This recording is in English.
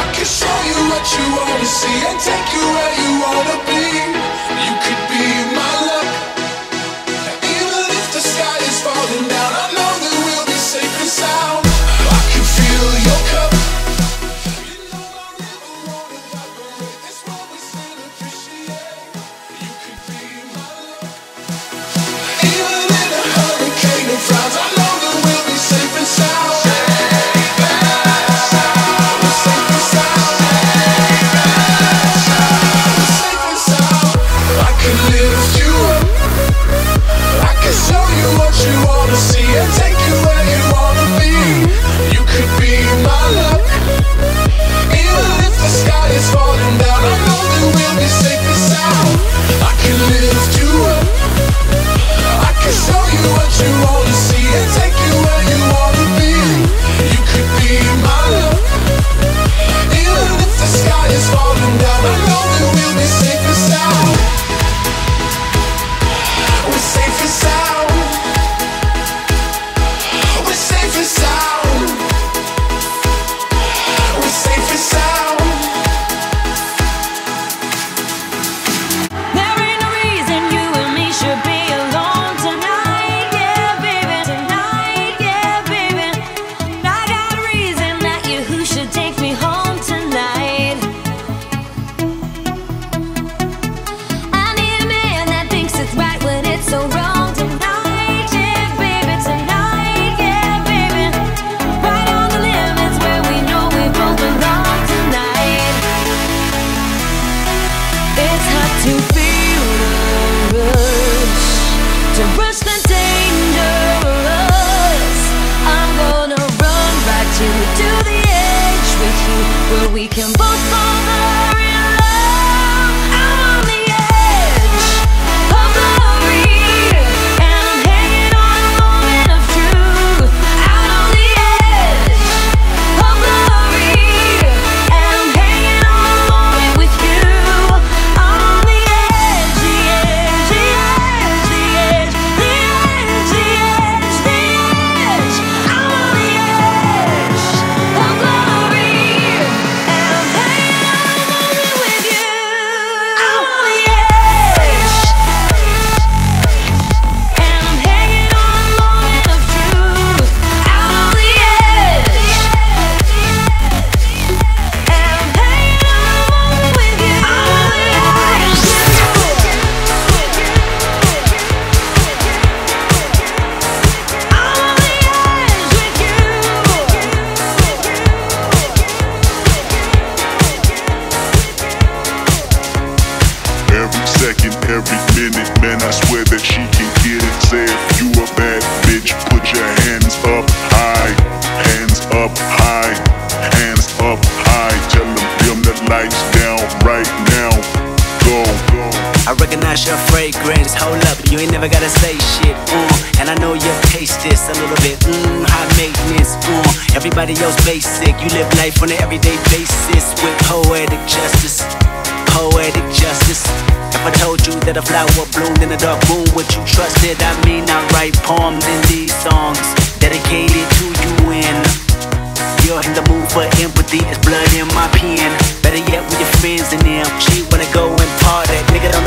I can show you what you wanna see And take you where you wanna be safe and sound. can I swear that she can get it. Say if you a bad bitch, put your hands up high. Hands up high, hands up high. Tell them dim the lights down right now. Go, go. I recognize your fragrance, hold up, you ain't never gotta say shit, mm. And I know you taste this a little bit, mmm, high maintenance, mm. Everybody else basic, you live life on an everyday basis With poetic justice, poetic justice. If I told you that a flower bloomed in a dark room, would you trust it? I mean, I write poems in these songs dedicated to you and you're in the mood for empathy. It's blood in my pen. Better yet, with your friends in them. She wanna go and party, nigga.